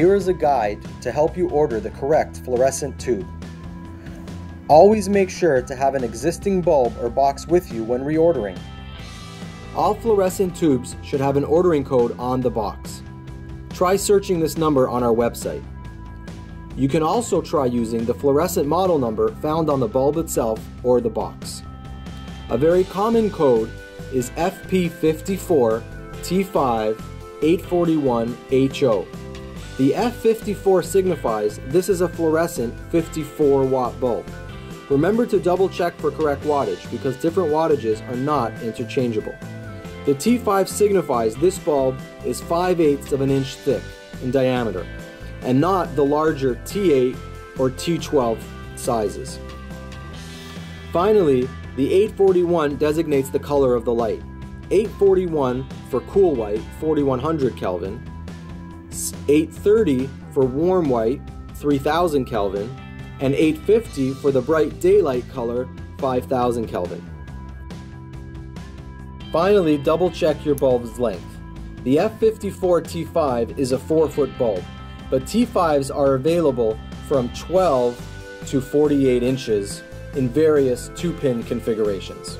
Here is a guide to help you order the correct fluorescent tube. Always make sure to have an existing bulb or box with you when reordering. All fluorescent tubes should have an ordering code on the box. Try searching this number on our website. You can also try using the fluorescent model number found on the bulb itself or the box. A very common code is FP54T5-841HO. The F54 signifies this is a fluorescent 54 watt bulb. Remember to double check for correct wattage because different wattages are not interchangeable. The T5 signifies this bulb is 5 eighths of an inch thick in diameter and not the larger T8 or T12 sizes. Finally, the 841 designates the color of the light. 841 for cool white, 4100 Kelvin, 830 for warm white, 3000 Kelvin, and 850 for the bright daylight color, 5000 Kelvin. Finally, double check your bulb's length. The F54 T5 is a 4 foot bulb, but T5s are available from 12 to 48 inches in various 2 pin configurations.